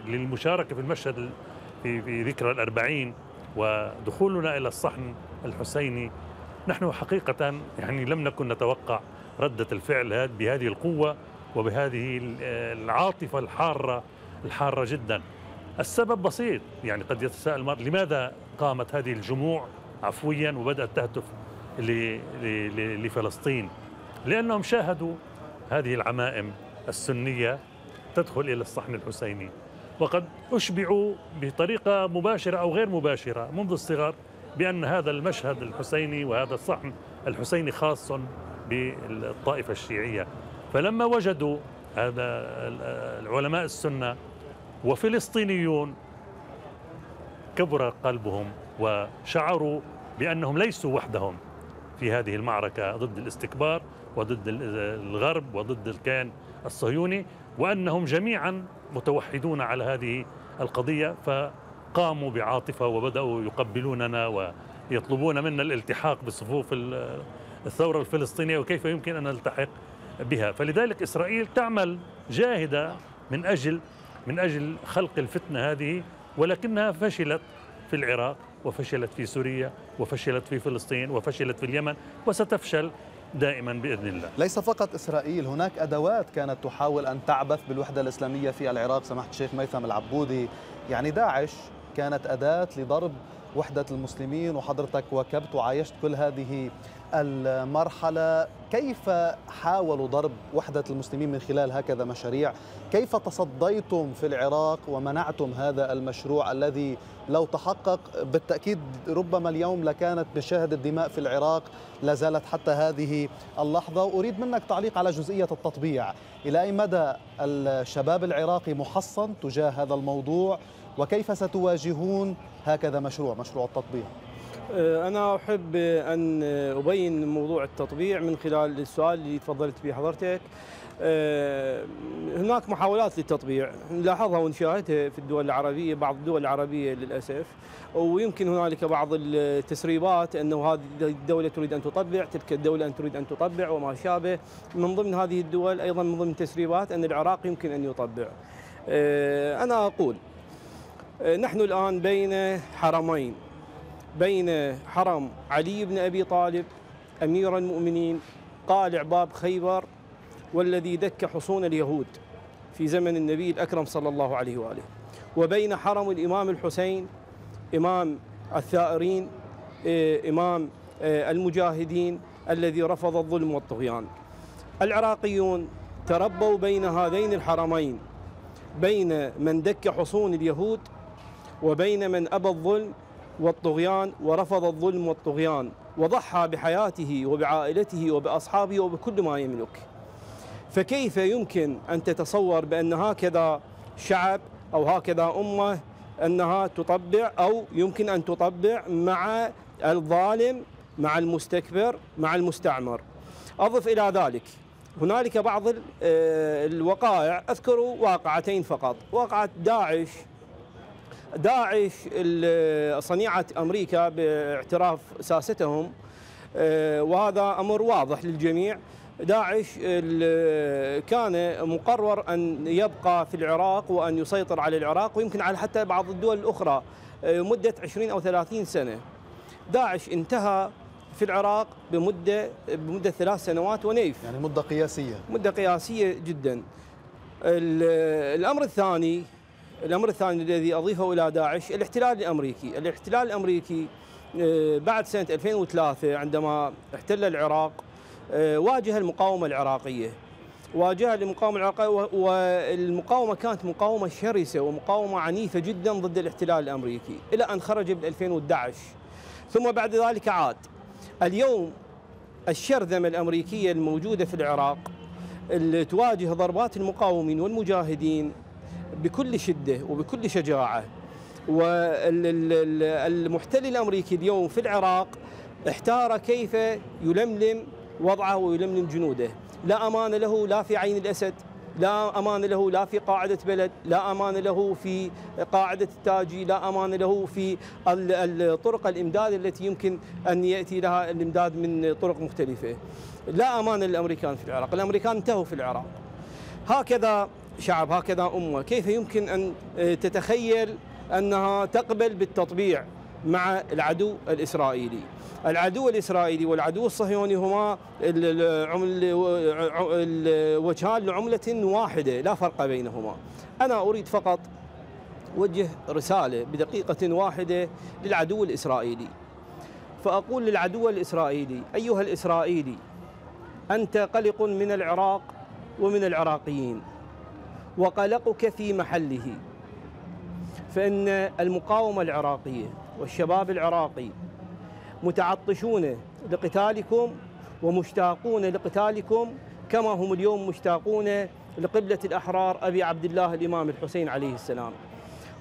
للمشاركة في المشهد في, في ذكرى الأربعين ودخولنا إلى الصحن الحسيني. نحن حقيقة يعني لم نكن نتوقع ردة الفعل هذه بهذه القوة وبهذه العاطفة الحارة الحارة جدا. السبب بسيط يعني قد يتساءل المرء لماذا قامت هذه الجموع عفويا وبدأت تهتف لفلسطين؟ لأنهم شاهدوا هذه العمائم السنية تدخل إلى الصحن الحسيني. وقد أشبعوا بطريقة مباشرة أو غير مباشرة منذ الصغر بأن هذا المشهد الحسيني وهذا الصحن الحسيني خاص بالطائفة الشيعية. فلما وجدوا هذا العلماء السنة وفلسطينيون كبر قلبهم وشعروا بأنهم ليسوا وحدهم في هذه المعركة ضد الاستكبار وضد الغرب وضد الكيان الصهيوني وأنهم جميعا متوحدون على هذه القضية فقاموا بعاطفة وبدأوا يقبلوننا ويطلبون منا الالتحاق بصفوف الثورة الفلسطينية وكيف يمكن أن نلتحق بها. فلذلك إسرائيل تعمل جاهدة من أجل من أجل خلق الفتنة هذه ولكنها فشلت في العراق وفشلت في سوريا وفشلت في فلسطين وفشلت في اليمن وستفشل دائما بإذن الله. ليس فقط إسرائيل، هناك أدوات كانت تحاول أن تعبث بالوحدة الإسلامية في العراق، سماحه الشيخ ميثم العبودي، يعني داعش كانت أداة لضرب وحدة المسلمين وحضرتك واكبت وعايشت كل هذه المرحلة كيف حاولوا ضرب وحدة المسلمين من خلال هكذا مشاريع؟ كيف تصديتم في العراق ومنعتم هذا المشروع الذي لو تحقق بالتأكيد ربما اليوم لكانت مشاهد الدماء في العراق لازالت حتى هذه اللحظة؟ وأريد منك تعليق على جزئية التطبيع. إلى أي مدى الشباب العراقي محصن تجاه هذا الموضوع؟ وكيف ستواجهون هكذا مشروع مشروع التطبيع؟ أنا أحب أن أبين موضوع التطبيع من خلال السؤال اللي تفضلت به حضرتك. آه، هناك محاولات للتطبيع نلاحظها ونشاهدها في الدول العربية بعض الدول العربية للأسف ويمكن هنالك بعض التسريبات أنه هذه الدولة تريد أن تطبع تلك الدولة أن تريد أن تطبع وما شابه. من ضمن هذه الدول أيضا من ضمن التسريبات أن العراق يمكن أن يطبع. آه، أنا أقول نحن الآن بين حرمين. بين حرم علي بن أبي طالب أمير المؤمنين قالع باب خيبر والذي دك حصون اليهود في زمن النبي الأكرم صلى الله عليه وآله. وبين حرم الإمام الحسين إمام الثائرين إيه، إمام إيه، المجاهدين الذي رفض الظلم والطغيان. العراقيون تربوا بين هذين الحرمين بين من دك حصون اليهود وبين من أبى الظلم والطغيان ورفض الظلم والطغيان وضحى بحياته وبعائلته وبأصحابه وبكل ما يملك. فكيف يمكن أن تتصور بأن هكذا شعب أو هكذا أمة أنها تطبع أو يمكن أن تطبع مع الظالم مع المستكبر مع المستعمر؟ أضف إلى ذلك هنالك بعض آه، الوقائع أذكر واقعتين فقط. واقعة داعش داعش صنيعة أمريكا باعتراف ساستهم آه، وهذا أمر واضح للجميع. داعش كان مقرر أن يبقى في العراق وأن يسيطر على العراق ويمكن على حتى بعض الدول الأخرى آه، مدة 20 أو 30 سنة. داعش انتهى في العراق بمدة بمدة ثلاث سنوات ونيف. يعني مدة قياسية. مدة قياسية جدا. الأمر الثاني الأمر الثاني الذي أضيفه إلى داعش الاحتلال الأمريكي. الاحتلال الأمريكي آه، بعد سنة 2003 عندما احتل العراق آه، واجه المقاومة العراقية. واجه المقاومة العراقية والمقاومة كانت مقاومة شرسة ومقاومة عنيفة جدا ضد الاحتلال الأمريكي إلى أن خرج ب 2011 ثم بعد ذلك عاد. اليوم الشرذمة الأمريكية الموجودة في العراق اللي تواجه ضربات المقاومين والمجاهدين بكل شدة وبكل شجاعة. والمحتل الأمريكي اليوم في العراق احتار كيف يلملم وضعه ويلملم جنوده. لا أمان له لا في عين الأسد لا أمان له لا في قاعدة بلد لا أمان له في قاعدة التاجي لا أمان له في طرق الإمداد التي يمكن أن يأتي لها الإمداد من طرق مختلفة. لا أمان للأمريكان في العراق الأمريكان انتهوا في العراق. هكذا شعب هكذا أمة. كيف يمكن أن آه، تتخيل أنها تقبل بالتطبيع مع العدو الإسرائيلي؟ العدو الإسرائيلي والعدو الصهيوني هما الوجهان لعملة واحدة لا فرق بينهما. أنا أريد فقط وجه رسالة بدقيقة واحدة للعدو الإسرائيلي. فأقول للعدو الإسرائيلي أيها الإسرائيلي أنت قلق من العراق ومن العراقيين. وقلقك في محله. فإن المقاومة العراقية والشباب العراقي متعطشون لقتالكم ومشتاقون لقتالكم كما هم اليوم مشتاقون لقبلة الأحرار أبي عبد الله الإمام الحسين عليه السلام.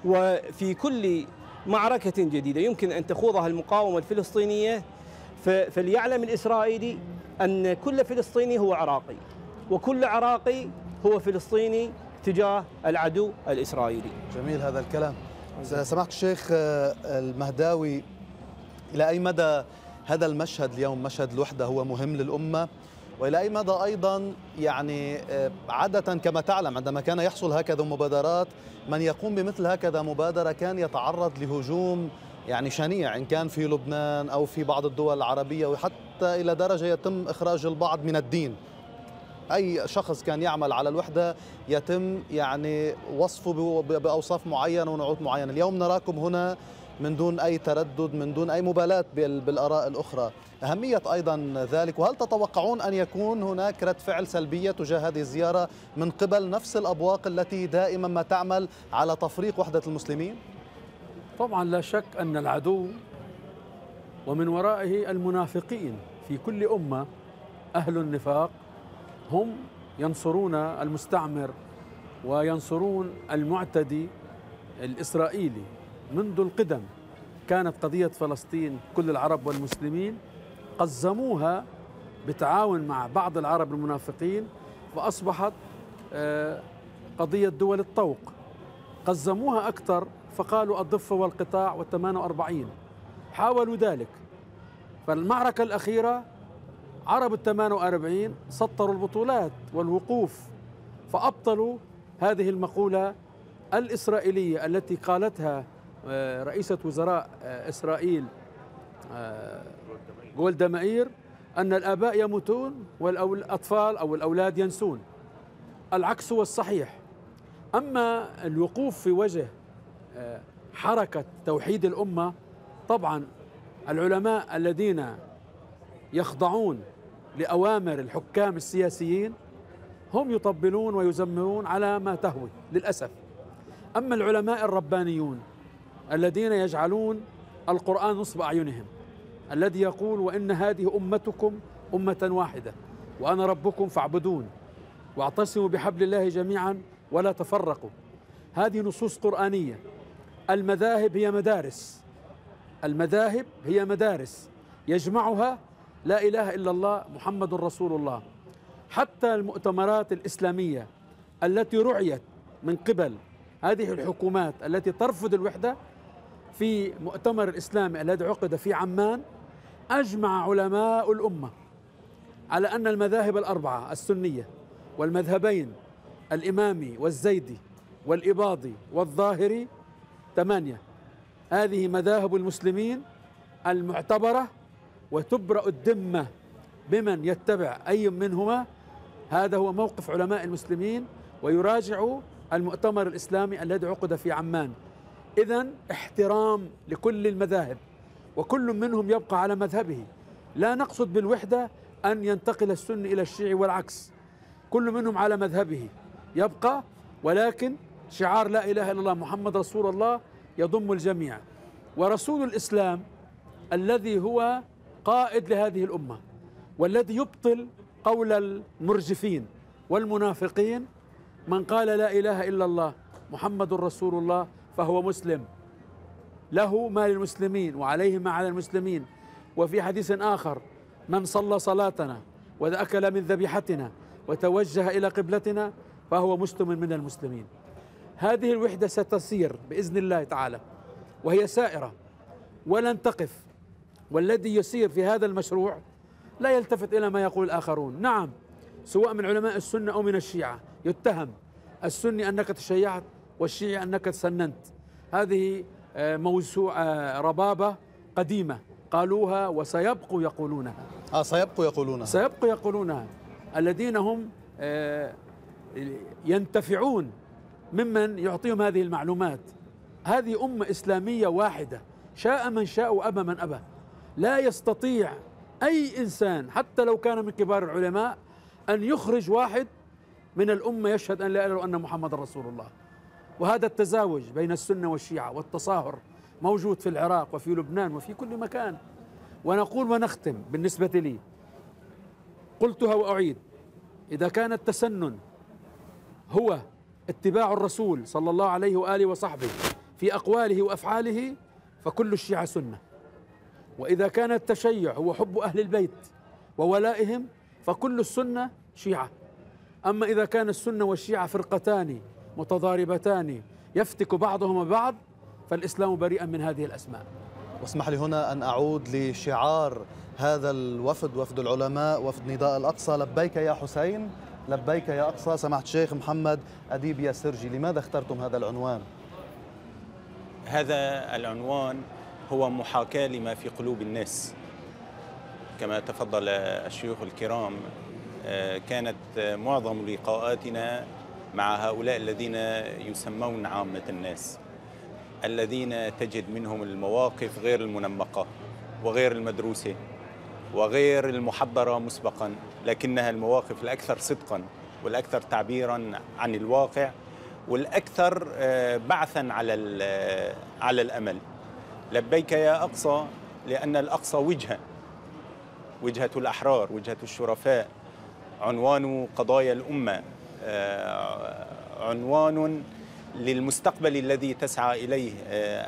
وفي كل معركة جديدة يمكن أن تخوضها المقاومة الفلسطينية فليعلم الإسرائيلي أن كل فلسطيني هو عراقي وكل عراقي هو فلسطيني تجاه العدو الإسرائيلي. جميل هذا الكلام. سمعت الشيخ آه، المهداوي إلى أي مدى هذا المشهد اليوم؟ مشهد الوحدة هو مهم للأمة. وإلى أي مدى أيضا يعني آه، عادة كما تعلم عندما كان يحصل هكذا مبادرات من يقوم بمثل هكذا مبادرة كان يتعرض لهجوم يعني شنيع إن كان في لبنان أو في بعض الدول العربية وحتى إلى درجة يتم إخراج البعض من الدين. أي شخص كان يعمل على الوحدة يتم يعني وصفه بأوصاف معينة ونعوت معينة. اليوم نراكم هنا من دون أي تردد من دون أي مبالاة بالآراء الأخرى. أهمية أيضا ذلك. وهل تتوقعون أن يكون هناك رد فعل سلبية تجاه هذه الزيارة من قبل نفس الأبواق التي دائما ما تعمل على تفريق وحدة المسلمين؟ طبعا لا شك أن العدو ومن ورائه المنافقين في كل أمة أهل النفاق هم ينصرون المستعمر وينصرون المعتدي الإسرائيلي منذ القدم. كانت قضية فلسطين كل العرب والمسلمين قزموها بتعاون مع بعض العرب المنافقين فأصبحت آه، قضية دول الطوق. قزموها أكثر فقالوا الضفة والقطاع وال48 حاولوا ذلك. فالمعركة الأخيرة عرب ال 48 سطروا البطولات والوقوف فأبطلوا هذه المقولة الإسرائيلية التي قالتها آه، رئيسة وزراء آه، إسرائيل آه، جولدا مائير أن الآباء يموتون والأطفال أو الأولاد ينسون. العكس هو الصحيح. أما الوقوف في وجه حركة توحيد الأمة طبعا العلماء الذين يخضعون لأوامر الحكام السياسيين هم يطبلون ويزمرون على ما تهوي للأسف. أما العلماء الربانيون الذين يجعلون القرآن نصب أعينهم الذي يقول وإن هذه أمتكم أمة واحدة وأنا ربكم فاعبدون واعتصموا بحبل الله جميعا ولا تفرقوا. هذه نصوص قرآنية. المذاهب هي مدارس. المذاهب هي مدارس. يجمعها لا إله إلا الله محمد رسول الله. حتى المؤتمرات الإسلامية التي رعيت من قبل هذه الحكومات التي ترفض الوحدة في مؤتمر الإسلامي الذي عقد في عمان أجمع علماء الأمة على أن المذاهب الأربعة السنية والمذهبين الإمامي والزيدي والإباضي والظاهري ثمانية. هذه مذاهب المسلمين المعتبرة وتبرأ الذمة بمن يتبع أي منهما. هذا هو موقف علماء المسلمين ويراجع المؤتمر الإسلامي الذي عقد في عمان. إذا احترام لكل المذاهب وكل منهم يبقى على مذهبه. لا نقصد بالوحدة أن ينتقل السني إلى الشيعي والعكس. كل منهم على مذهبه يبقى ولكن شعار لا إله إلا الله محمد رسول الله يضم الجميع. ورسول الإسلام الذي هو قائد لهذه الأمة والذي يبطل قول المرجفين والمنافقين من قال لا إله إلا الله محمد رسول الله فهو مسلم. له ما للمسلمين وعليه ما على المسلمين. وفي حديث آخر من صلى صلاتنا وأكل من ذبيحتنا وتوجه إلى قبلتنا فهو مسلم من المسلمين. هذه الوحدة ستسير بإذن الله تعالى وهي سائرة ولن تقف. والذي يسير في هذا المشروع لا يلتفت إلى ما يقول الآخرون. نعم سواء من علماء السنة أو من الشيعة يتهم السني أنك تشيعت والشيعي أنك تسننت هذه آه، موسوعة آه، ربابة قديمة قالوها وسيبقوا يقولونها. آه سيبقوا يقولونها. سيبقوا يقولونها. الذين هم آه، ينتفعون ممن يعطيهم هذه المعلومات. هذه أمة إسلامية واحدة. شاء من شاء وأبى من أبى. لا يستطيع أي إنسان حتى لو كان من كبار العلماء أن يخرج واحد من الأمة يشهد أن لا إله إلا أن محمد رسول الله. وهذا التزاوج بين السنة والشيعة والتصاهر موجود في العراق وفي لبنان وفي كل مكان. ونقول ونختم بالنسبة لي. قلتها وأعيد. إذا كان التسنن هو اتباع الرسول صلى الله عليه وآله وصحبه في أقواله وأفعاله فكل الشيعة سنة. وإذا كان التشيع هو حب أهل البيت وولائهم فكل السنة شيعة. أما إذا كان السنة والشيعة فرقتان متضاربتان يفتك بعضهما بعض فالإسلام بريئا من هذه الأسماء. واسمح لي هنا أن أعود لشعار هذا الوفد وفد العلماء وفد نداء الأقصى. لبيك يا حسين لبيك يا أقصى. سمعت الشيخ محمد أديب يا سرجي لماذا اخترتم هذا العنوان؟ هذا العنوان هو محاكاة لما في قلوب الناس. كما تفضل الشيوخ الكرام آه، كانت معظم لقاءاتنا مع هؤلاء الذين يسمون عامة الناس الذين تجد منهم المواقف غير المنمقة وغير المدروسة وغير المحضرة مسبقا لكنها المواقف الأكثر صدقا والأكثر تعبيرا عن الواقع والأكثر آه، بعثا على آه، على الأمل. لبيك يا أقصى لأن الأقصى وجهة وجهة الأحرار وجهة الشرفاء عنوان قضايا الأمة. آه، عنوان للمستقبل الذي تسعى إليه.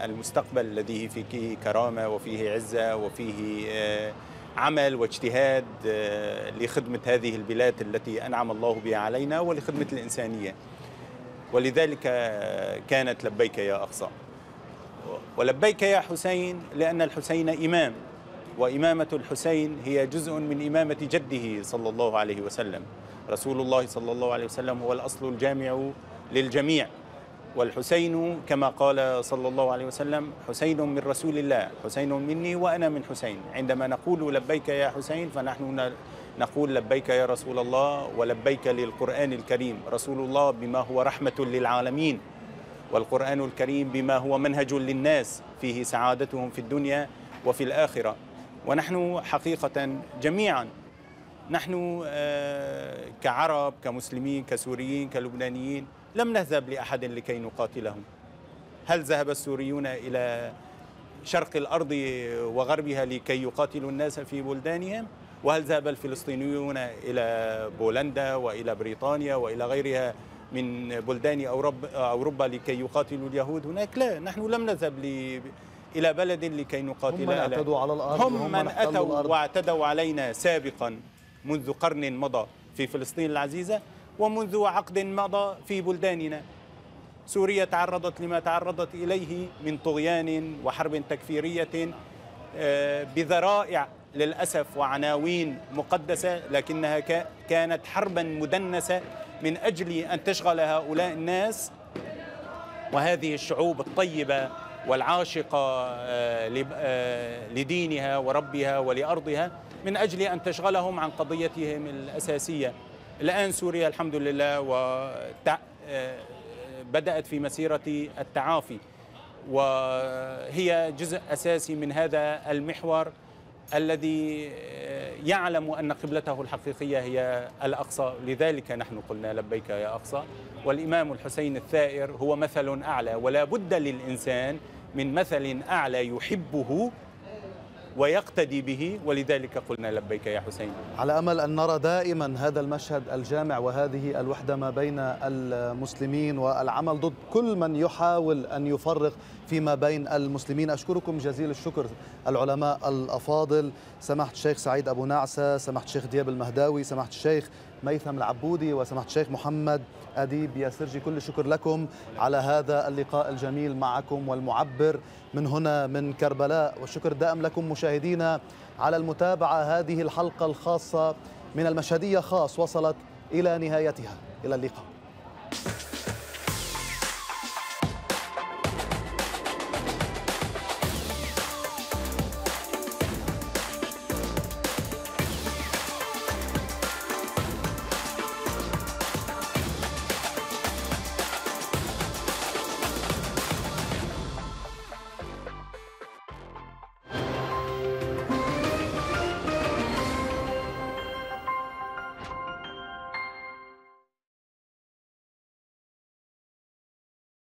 المستقبل الذي فيه كرامة وفيه عزة وفيه عمل واجتهاد لخدمة هذه البلاد التي أنعم الله بها علينا ولخدمة الإنسانية. ولذلك كانت لبيك يا أقصى. ولبيك يا حسين لأن الحسين إمام وإمامة الحسين هي جزء من إمامة جده صلى الله عليه وسلم. رسول الله صلى الله عليه وسلم هو الأصل الجامع للجميع. والحسين كما قال صلى الله عليه وسلم حسين من رسول الله حسين مني وأنا من حسين. عندما نقول لبيك يا حسين فنحن نقول لبيك يا رسول الله ولبيك للقرآن الكريم. رسول الله بما هو رحمة للعالمين. والقرآن الكريم بما هو منهج للناس فيه سعادتهم في الدنيا وفي الآخرة. ونحن حقيقة جميعا نحن آه، كعرب كمسلمين كسوريين كلبنانيين لم نذهب لأحد لكي نقاتلهم. هل ذهب السوريون إلى شرق الأرض وغربها لكي يقاتلوا الناس في بلدانهم؟ وهل ذهب الفلسطينيون إلى بولندا وإلى بريطانيا وإلى غيرها من بلدان أوروبا لكي يقاتلوا اليهود هناك؟ لا نحن لم نذهب إلى بلد لكي نقاتل هم من اعتدوا على الأرض هم من أتوا واعتدوا علينا سابقا منذ قرن مضى في فلسطين العزيزة ومنذ عقد مضى في بلداننا. سوريا تعرضت لما تعرضت إليه من طغيان وحرب تكفيرية آه، بذرائع للأسف وعناوين مقدسة لكنها كانت حربا مدنسة من أجل أن تشغل هؤلاء الناس وهذه الشعوب الطيبة والعاشقة آه، آه، لدينها وربها ولأرضها من أجل أن تشغلهم عن قضيتهم الأساسية. الآن سوريا الحمد لله بدأت في مسيرة التعافي وهي جزء أساسي من هذا المحور. الذي يعلم أن قبلته الحقيقية هي الأقصى. لذلك نحن قلنا لبيك يا أقصى والإمام الحسين الثائر هو مثل أعلى ولا بد للإنسان من مثل أعلى يحبه ويقتدي به. ولذلك قلنا لبيك يا حسين. على أمل أن نرى دائما هذا المشهد الجامع وهذه الوحدة ما بين المسلمين والعمل ضد كل من يحاول أن يفرق فيما بين المسلمين. أشكركم جزيل الشكر العلماء الأفاضل. سماحة الشيخ سعيد أبو نعسة سماحة الشيخ دياب المهداوي سماحة الشيخ ميثم العبودي وسماحة الشيخ محمد أديب ياسرجي كل الشكر لكم على هذا اللقاء الجميل معكم والمعبر من هنا من كربلاء. والشكر دائم لكم مشاهدينا على المتابعة. هذه الحلقة الخاصة من المشهدية خاص وصلت إلى نهايتها. إلى اللقاء.